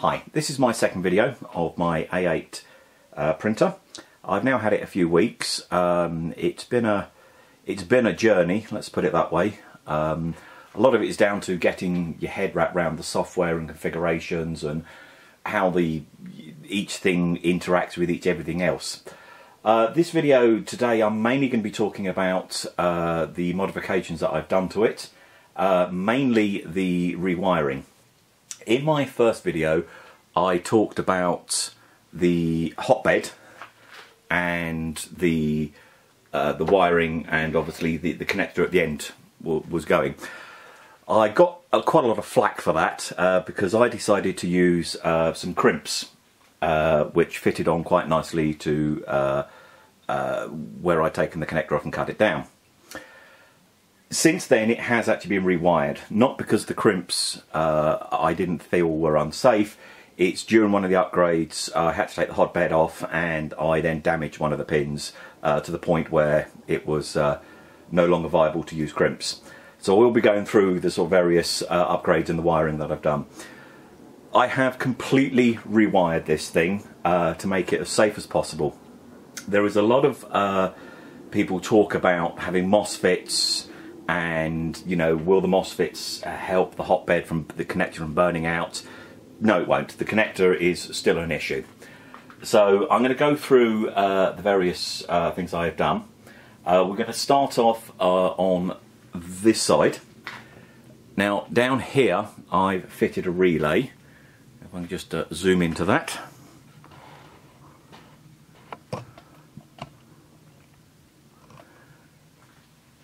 Hi, this is my second video of my A8 uh, printer. I've now had it a few weeks. Um, it's been a it's been a journey, let's put it that way. Um, a lot of it is down to getting your head wrapped around the software and configurations and how the each thing interacts with each everything else. Uh, this video today I'm mainly going to be talking about uh, the modifications that I've done to it, uh, mainly the rewiring. In my first video, I talked about the hotbed and the uh, the wiring and obviously the, the connector at the end was going. I got uh, quite a lot of flack for that uh, because I decided to use uh, some crimps uh, which fitted on quite nicely to where I'd taken the connector off and cut it down. Since then, it has actually been rewired, not because the crimps uh, I didn't feel were unsafe. It's during one of the upgrades, uh, I had to take the hotbed off and I then damaged one of the pins uh, to the point where it was uh, no longer viable to use crimps. So we'll be going through the sort of various uh, upgrades in the wiring that I've done. I have completely rewired this thing uh, to make it as safe as possible. There is a lot of people talk about having MOSFETs and you know will the MOSFETs uh, help the hotbed from the connector from burning out? No it won't. The connector is still an issue. So I'm going to go through uh, the various uh, things I have done. Uh, we're going to start off uh, on this side. Now down here I've fitted a relay. If I can just uh, zoom into that.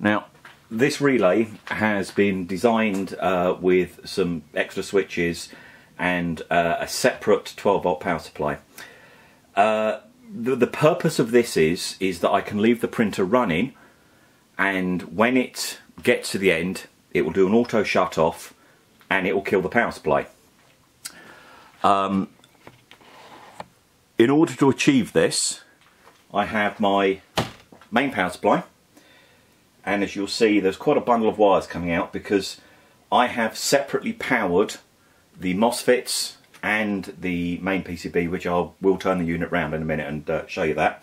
Now, this relay has been designed uh, with some extra switches and uh, a separate 12 volt power supply. Uh, the, the purpose of this is is that I can leave the printer running and when it gets to the end it will do an auto shut off and it will kill the power supply. Um, in order to achieve this I have my main power supply and as you'll see there's quite a bundle of wires coming out because I have separately powered the MOSFETs and the main PCB which I will turn the unit round in a minute and uh, show you that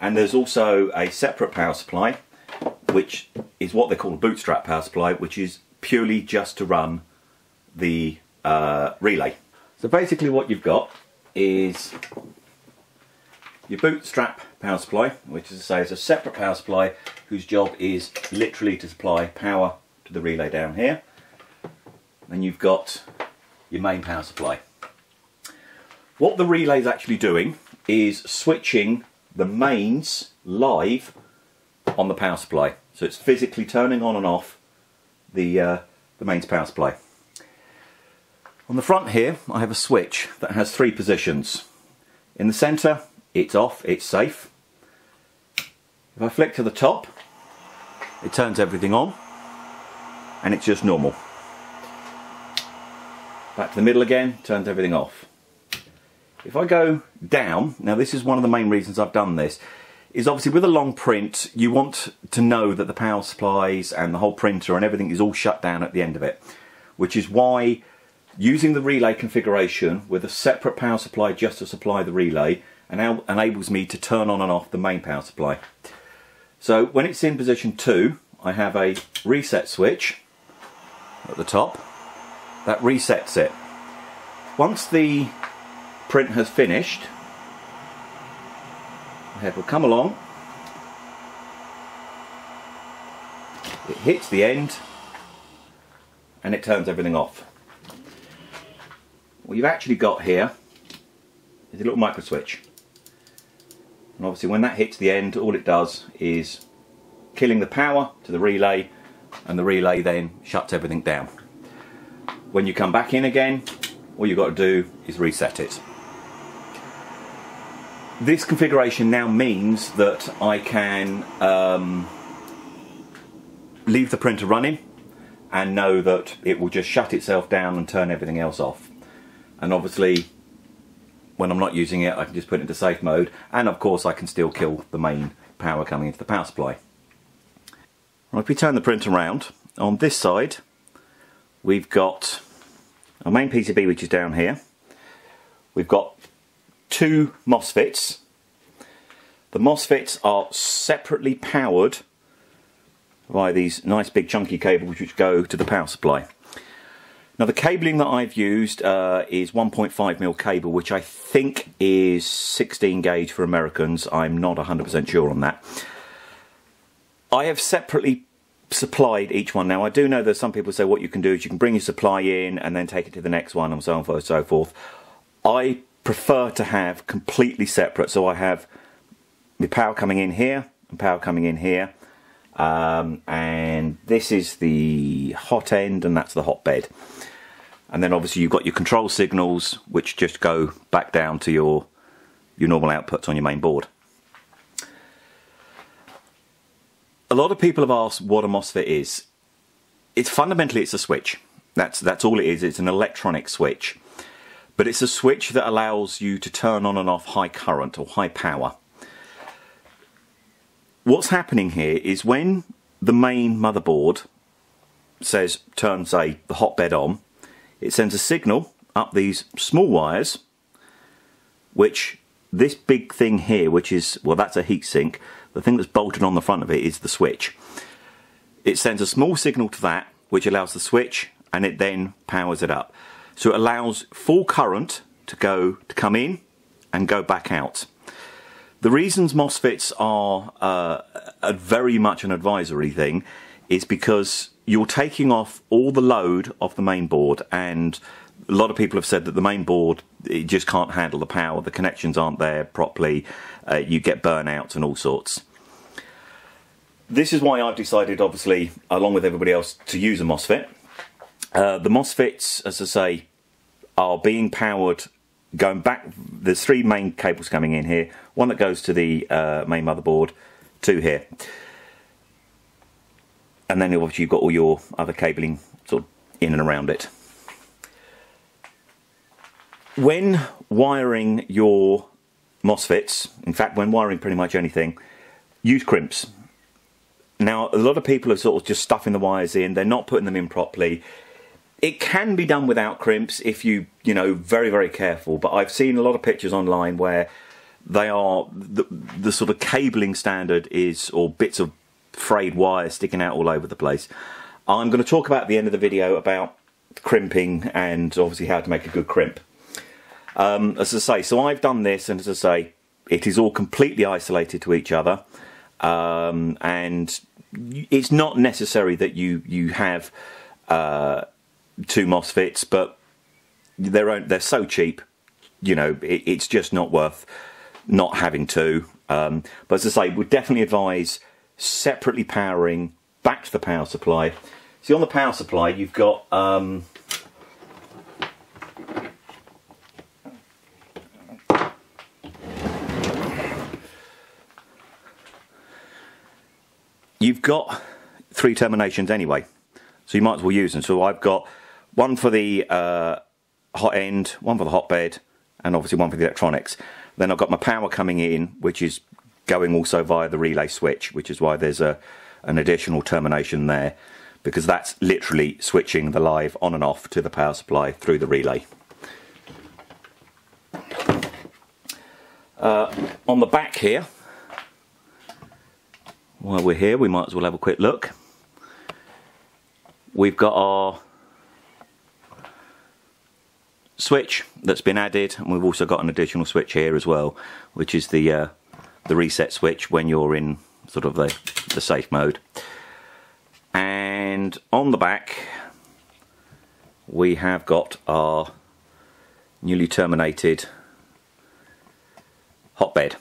and there's also a separate power supply which is what they call a bootstrap power supply which is purely just to run the uh, relay. So basically what you've got is your bootstrap power supply, which as I say is a separate power supply whose job is literally to supply power to the relay down here. Then you've got your main power supply. What the relay is actually doing is switching the mains live on the power supply. So it's physically turning on and off the, uh, the mains power supply. On the front here I have a switch that has three positions. In the centre it's off, it's safe. If I flick to the top, it turns everything on and it's just normal. Back to the middle again, turns everything off. If I go down, now this is one of the main reasons I've done this, is obviously with a long print you want to know that the power supplies and the whole printer and everything is all shut down at the end of it. Which is why using the relay configuration with a separate power supply just to supply the relay enables me to turn on and off the main power supply. So when it's in position 2 I have a reset switch at the top that resets it. Once the print has finished the head will come along it hits the end and it turns everything off. What you've actually got here is a little micro switch and obviously when that hits the end all it does is killing the power to the relay and the relay then shuts everything down. When you come back in again all you've got to do is reset it. This configuration now means that I can um, leave the printer running and know that it will just shut itself down and turn everything else off. And obviously when I'm not using it I can just put it into safe mode and of course I can still kill the main power coming into the power supply. Right, if we turn the print around, on this side we've got our main PCB which is down here we've got two MOSFETs. The MOSFETs are separately powered by these nice big chunky cables which go to the power supply. Now the cabling that I've used uh, is 1.5mm cable which I think is 16 gauge for Americans. I'm not 100% sure on that. I have separately supplied each one. Now I do know that some people say what you can do is you can bring your supply in and then take it to the next one and so on and so forth. I prefer to have completely separate so I have the power coming in here and power coming in here um, and this is the hot end and that's the hotbed and then obviously you've got your control signals which just go back down to your your normal outputs on your main board. A lot of people have asked what a MOSFET is. It's fundamentally it's a switch. That's that's all it is. It's an electronic switch. But it's a switch that allows you to turn on and off high current or high power what's happening here is when the main motherboard says turn say the hotbed on it sends a signal up these small wires which this big thing here which is well that's a heatsink the thing that's bolted on the front of it is the switch. It sends a small signal to that which allows the switch and it then powers it up. So it allows full current to go to come in and go back out. The reasons MOSFETs are uh, a very much an advisory thing is because you're taking off all the load off the main board and a lot of people have said that the main board it just can't handle the power the connections aren't there properly uh, you get burnouts and all sorts this is why I've decided obviously along with everybody else to use a MOSFET uh, the MOSFETs as I say are being powered going back, there's three main cables coming in here. One that goes to the uh, main motherboard, two here. And then obviously you've got all your other cabling sort of in and around it. When wiring your MOSFETs, in fact when wiring pretty much anything, use crimps. Now a lot of people are sort of just stuffing the wires in, they're not putting them in properly it can be done without crimps if you, you know, very, very careful. But I've seen a lot of pictures online where they are, the, the sort of cabling standard is, or bits of frayed wire sticking out all over the place. I'm going to talk about the end of the video about crimping and obviously how to make a good crimp. Um, as I say, so I've done this and as I say, it is all completely isolated to each other. Um, and it's not necessary that you, you have uh, two MOSFETs, but they're they're so cheap, you know, it, it's just not worth not having two. Um, but as I say, would definitely advise separately powering back to the power supply. See, on the power supply, you've got um, you've got three terminations anyway, so you might as well use them. So I've got one for the uh, hot end, one for the hotbed, and obviously one for the electronics. Then I've got my power coming in, which is going also via the relay switch, which is why there's a an additional termination there, because that's literally switching the live on and off to the power supply through the relay. Uh, on the back here, while we're here, we might as well have a quick look. We've got our switch that's been added and we've also got an additional switch here as well which is the uh, the reset switch when you're in sort of the, the safe mode. And on the back we have got our newly terminated hotbed.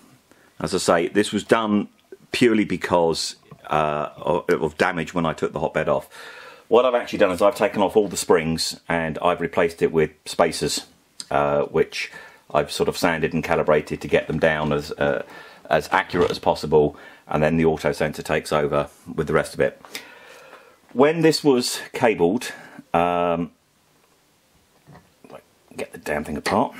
As I say this was done purely because uh, of, damage when I took the hotbed off. What I've actually done is I've taken off all the springs and I've replaced it with spacers, uh, which I've sort of sanded and calibrated to get them down as uh, as accurate as possible, and then the auto sensor takes over with the rest of it. When this was cabled, um, get the damn thing apart.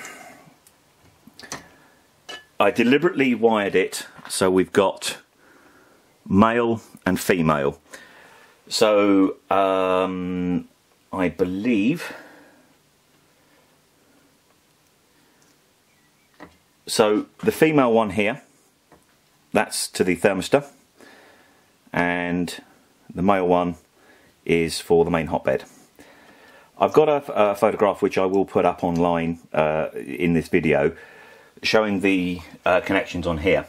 I deliberately wired it so we've got male and female. So um, I believe so the female one here, that's to the thermistor, and the male one is for the main hotbed. I've got a, a photograph which I will put up online uh, in this video showing the uh, connections on here.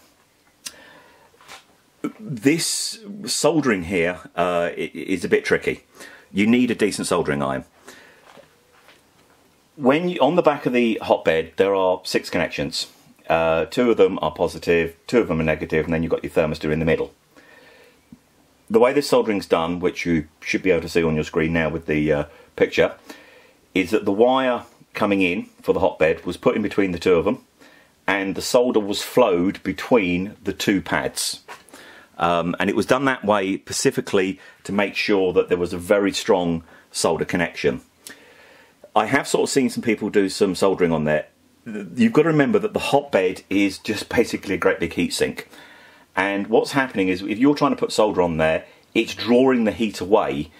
This soldering here uh, is a bit tricky. You need a decent soldering iron. When you, on the back of the hotbed there are six connections. Uh, two of them are positive, two of them are negative, and then you've got your thermistor in the middle. The way this soldering's done, which you should be able to see on your screen now with the uh, picture, is that the wire coming in for the hotbed was put in between the two of them, and the solder was flowed between the two pads. Um, and it was done that way specifically to make sure that there was a very strong solder connection. I have sort of seen some people do some soldering on there you've got to remember that the hotbed is just basically a great big heat sink. And what's happening is if you're trying to put solder on there, it's drawing the heat away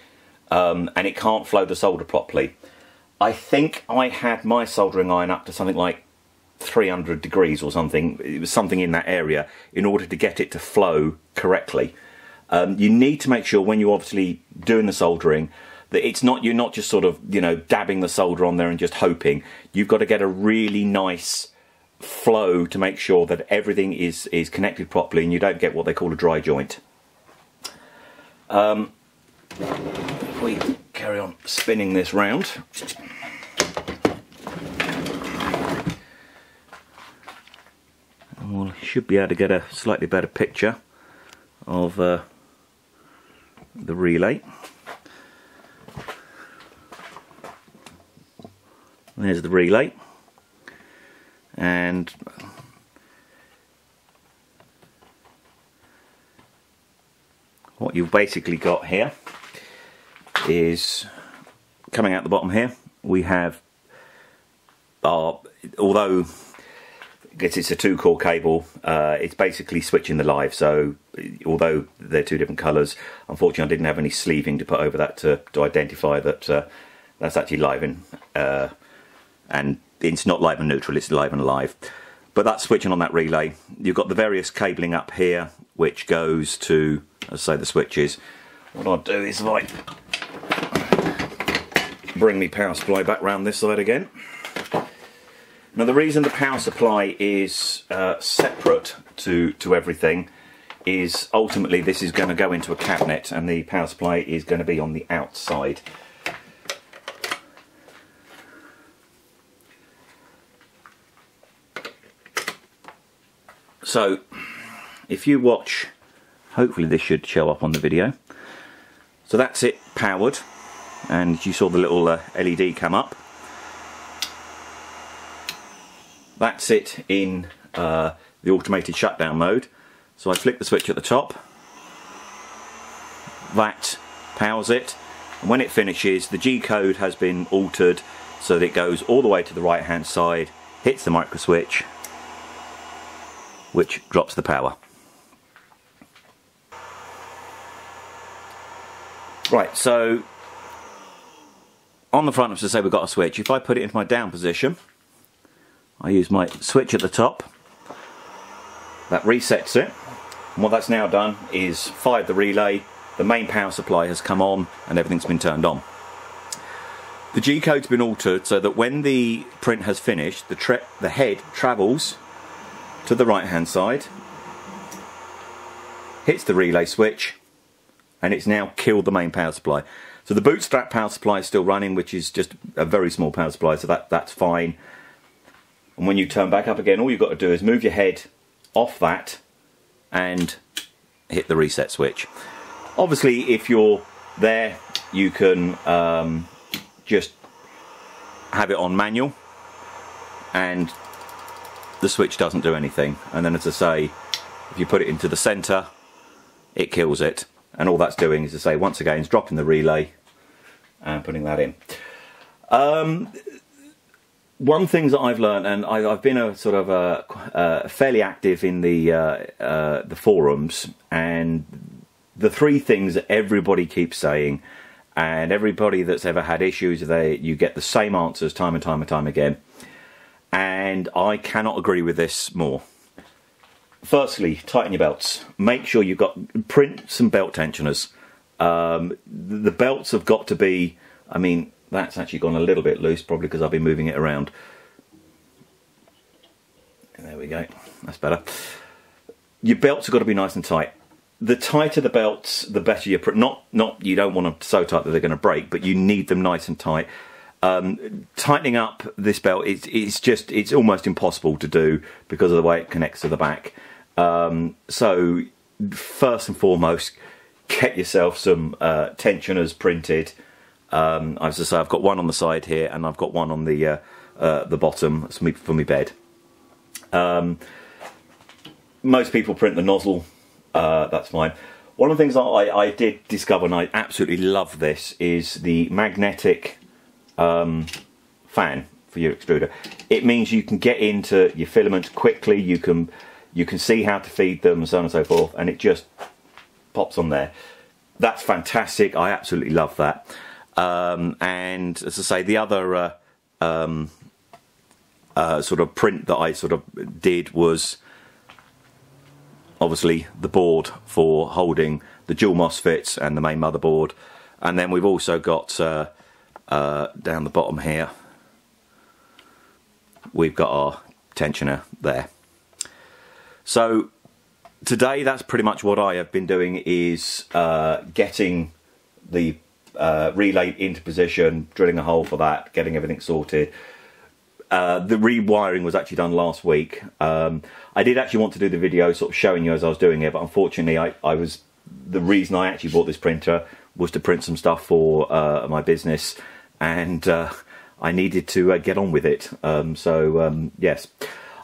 um, and it can't flow the solder properly. I think I had my soldering iron up to something like 300 degrees or something. It was something in that area in order to get it to flow correctly. Um, you need to make sure when you're obviously doing the soldering that it's not you're not just sort of you know dabbing the solder on there and just hoping. You've got to get a really nice flow to make sure that everything is is connected properly and you don't get what they call a dry joint. Um, if we carry on spinning this round. we should be able to get a slightly better picture of uh, the relay. There's the relay. And what you've basically got here is coming out the bottom here we have our although guess it's a two core cable uh, it's basically switching the live so although they're two different colors unfortunately I didn't have any sleeving to put over that to, to identify that uh, that's actually live in uh, and it's not live and neutral, it's live and live. But that's switching on that relay. You've got the various cabling up here, which goes to, let's say, the switches. What I'll do is I bring my power supply back round this side again. Now the reason the power supply is uh, separate to, to everything is ultimately this is going to go into a cabinet and the power supply is going to be on the outside. So, if you watch, hopefully this should show up on the video. So that's it powered, and you saw the little uh, LED come up. That's it in uh, the automated shutdown mode. So I flick the switch at the top, that powers it, and when it finishes, the G code has been altered so that it goes all the way to the right hand side, hits the micro switch, which drops the power. Right, so on the front, as to say, we've got a switch. If I put it into my down position, I use my switch at the top. That resets it. And what that's now done is fired the relay, the main power supply has come on, and everything's been turned on. The G-code's been altered so that when the print has finished, the, the head travels to the right hand side, hits the relay switch, and it's now killed the main power supply. So the bootstrap power supply is still running, which is just a very small power supply, so that, that's fine. And when you turn back up again, all you've got to do is move your head off that and hit the reset switch. Obviously, if you're there, you can um, just have it on manual and the switch doesn't do anything. And then as I say if you put it into the center it kills it. And all that's doing is to say once again is dropping the relay and putting that in. Um, one thing that I've learned, and I, have been a sort of a, fairly active in the uh, uh, the forums, and the three things that everybody keeps saying, and everybody that's ever had issues, they you get the same answers time and time and time again and I cannot agree with this more. Firstly, tighten your belts. Make sure you've got print some belt tensioners. Um, the belts have got to be. I mean, that's actually gone a little bit loose, probably because I've been moving it around. There we go. That's better. Your belts have got to be nice and tight. The tighter the belts, the better your. Not, not you don't want them so tight that they're going to break, but you need them nice and tight. Um, tightening up this belt, it's, it's just it's almost impossible to do because of the way it connects to the back. Um, so first and foremost, get yourself some uh, tensioners printed. Um, as I say, I've got one on the side here, and I've got one on the uh, uh, the bottom for my bed. Um, most people print the nozzle. Uh, that's fine. One of the things I, I, did discover, and I absolutely love this, is the magnetic um, fan for your extruder. It means you can get into your filaments quickly. You can you can see how to feed them and so on and so forth, and it just pops on there. That's fantastic. I absolutely love that. Um, and as I say, the other uh, um, uh, sort of print that I sort of did was obviously the board for holding the dual MOSFETs and the main motherboard. And then we've also got uh, uh, down the bottom here, we've got our tensioner there. So today that's pretty much what I have been doing is uh, getting the uh, relay into position, drilling a hole for that, getting everything sorted. Uh, the rewiring was actually done last week. Um, I did actually want to do the video sort of showing you as I was doing it, but unfortunately I, I was the reason I actually bought this printer was to print some stuff for uh, my business and uh, I needed to uh, get on with it. Um, so um, yes.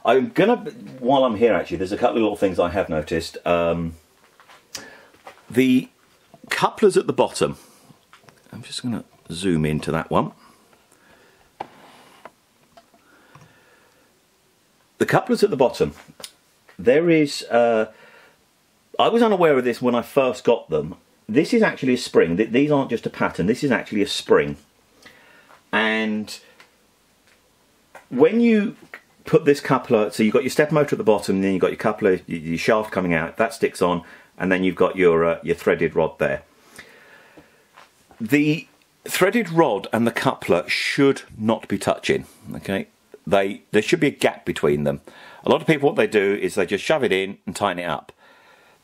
I'm gonna, while I'm here actually, there's a couple of little things I have noticed. Um, the couplers at the bottom, I'm just gonna zoom into that one. The couplers at the bottom, there is, uh, I was unaware of this when I first got them. This is actually a spring, these aren't just a pattern, this is actually a spring. And when you put this coupler, so you've got your step motor at the bottom, then you've got your coupler, your shaft coming out, that sticks on, and then you've got your, uh, your threaded rod there. The threaded rod and the coupler should not be touching, okay? They, there should be a gap between them. A lot of people, what they do is they just shove it in and tighten it up.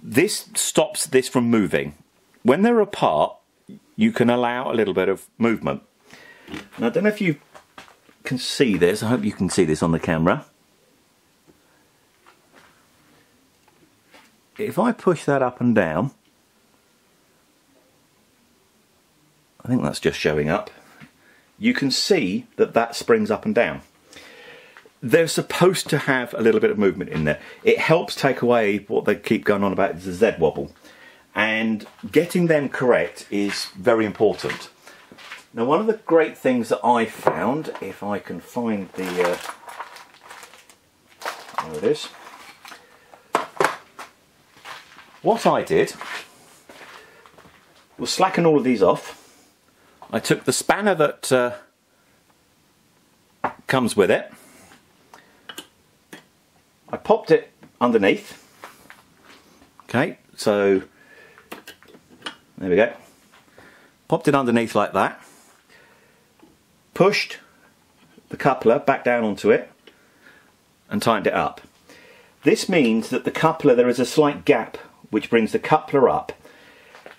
This stops this from moving. When they're apart, you can allow a little bit of movement. I don't know if you can see this. I hope you can see this on the camera. If I push that up and down, I think that's just showing up, you can see that that springs up and down. They're supposed to have a little bit of movement in there. It helps take away what they keep going on about the Z wobble. And getting them correct is very important. Now one of the great things that I found, if I can find the, uh, there it is, what I did was slacken all of these off. I took the spanner that uh, comes with it, I popped it underneath, okay, so there we go, popped it underneath like that, pushed the coupler back down onto it and tightened it up. This means that the coupler, there is a slight gap which brings the coupler up.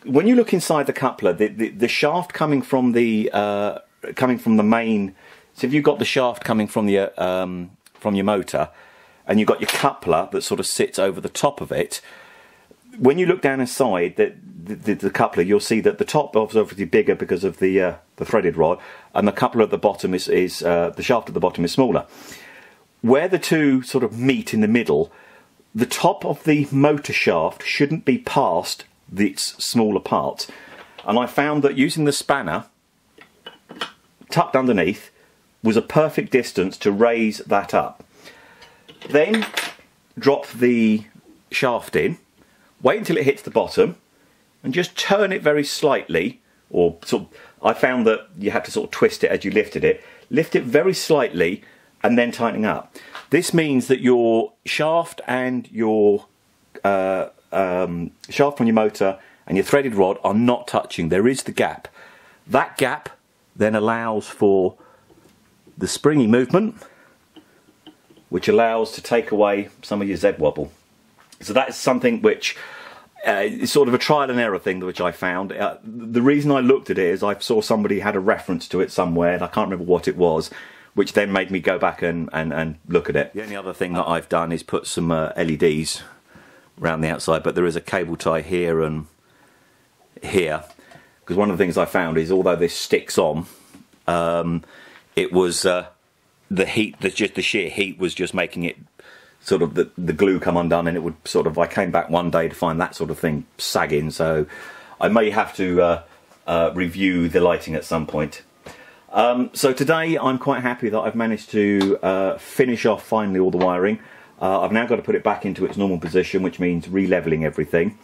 When you look inside the coupler, the, the, the shaft coming from the uh, coming from the main, so if you've got the shaft coming from the uh, um, from your motor, and you've got your coupler that sort of sits over the top of it, when you look down inside the, the, the, coupler, you'll see that the top is obviously bigger because of the uh, the threaded rod, and the coupler at the bottom is, is uh, the shaft at the bottom is smaller. Where the two sort of meet in the middle, the top of the motor shaft shouldn't be past its smaller part. And I found that using the spanner tucked underneath was a perfect distance to raise that up. Then drop the shaft in, wait until it hits the bottom, and just turn it very slightly, or sort of I found that you had to sort of twist it as you lifted it. Lift it very slightly and then tightening up. This means that your shaft and your uh, um, shaft on your motor and your threaded rod are not touching. There is the gap. That gap then allows for the springy movement, which allows to take away some of your Z wobble. So that's something which uh, sort of a trial and error thing which I found. Uh, the reason I looked at it is I saw somebody had a reference to it somewhere, and I can't remember what it was, which then made me go back and, and, and look at it. The only other thing that I've done is put some uh, LEDs around the outside, but there is a cable tie here and here. Because one of the things I found is although this sticks on, um, it was uh, the heat, the, just the sheer heat was just making it sort of the, the glue come undone and it would sort of, I came back one day to find that sort of thing sagging, so I may have to uh, uh, review the lighting at some point. Um, so today I'm quite happy that I've managed to uh, finish off finally all the wiring. Uh, I've now got to put it back into its normal position, which means re-leveling everything.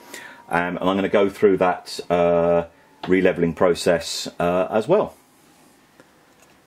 Um, and I'm going to go through that uh, re-leveling process uh, as well.